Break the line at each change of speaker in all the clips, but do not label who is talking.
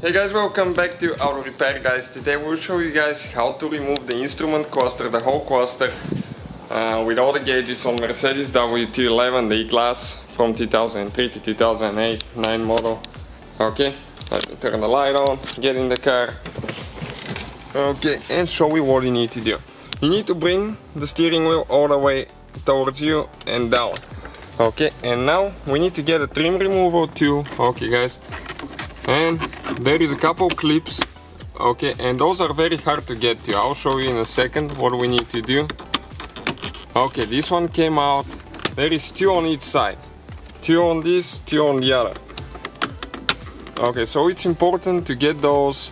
Hey guys, welcome back to Auto Repair guys. Today we'll show you guys how to remove the instrument cluster, the whole cluster, uh, with all the gauges on Mercedes W211, the E-Class from 2003 to 2008, 9 model. Okay, let me turn the light on, get in the car. Okay, and show you what you need to do. You need to bring the steering wheel all the way towards you and down. Okay, and now we need to get a trim removal too. Okay guys, and there is a couple clips. Okay and those are very hard to get to I'll show you in a second what we need to do. Okay this one came out. There is two on each side. Two on this two on the other. Okay so it's important to get those.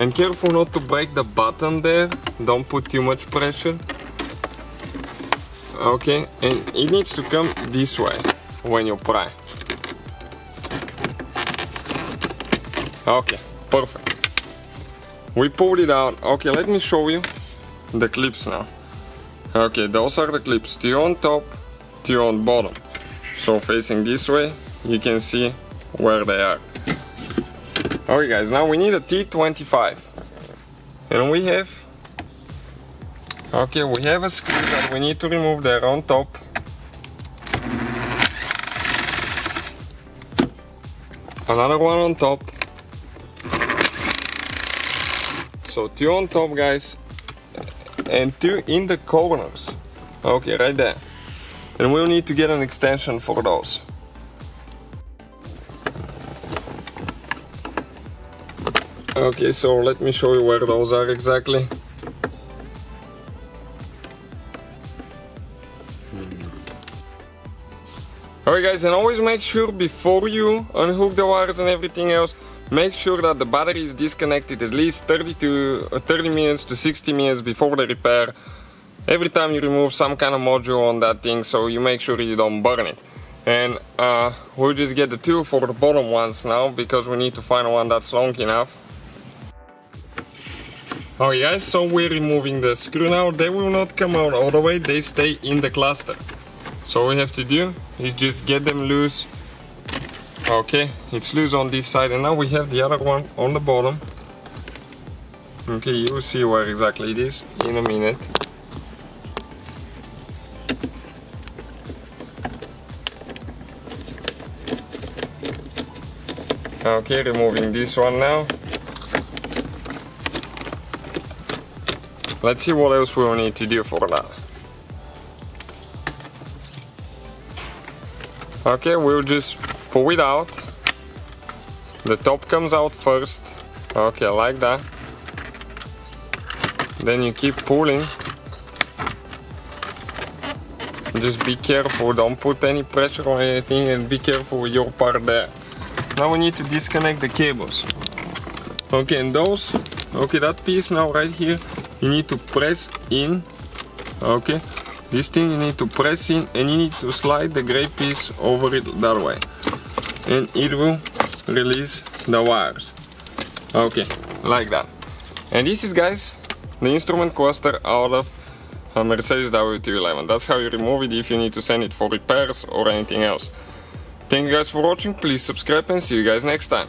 And careful not to break the button there. Don't put too much pressure. Okay and it needs to come this way when you pry Okay, perfect. We pulled it out. Okay, let me show you the clips now. Okay, those are the clips, two on top, two on bottom. So facing this way, you can see where they are. Okay guys, now we need a T25. And we have, okay, we have a screw that we need to remove there on top. Another one on top. So two on top guys and two in the corners. Okay, right there. And we'll need to get an extension for those. Okay, so let me show you where those are exactly. Alright guys, and always make sure before you unhook the wires and everything else, Make sure that the battery is disconnected at least 30 to uh, 30 minutes to 60 minutes before the repair. Every time you remove some kind of module on that thing, so you make sure you don't burn it. And uh, we'll just get the two for the bottom ones now, because we need to find one that's long enough. Oh yes, so we're removing the screw now. They will not come out all the way, they stay in the cluster. So we have to do is just get them loose okay it's loose on this side and now we have the other one on the bottom. Okay you will see where exactly it is in a minute. Okay removing this one now. Let's see what else we will need to do for that okay we'll just pull it out the top comes out first. Okay like that. Then you keep pulling. Just be careful. Don't put any pressure on anything and be careful with your part there. Now we need to disconnect the cables. Okay and those okay that piece now right here you need to press in. Okay this thing you need to press in and you need to slide the gray piece over it that way and it will release the wires. Okay like that. And this is guys the instrument cluster out of a Mercedes W211 that's how you remove it if you need to send it for repairs or anything else. Thank you guys for watching. Please subscribe and see you guys next time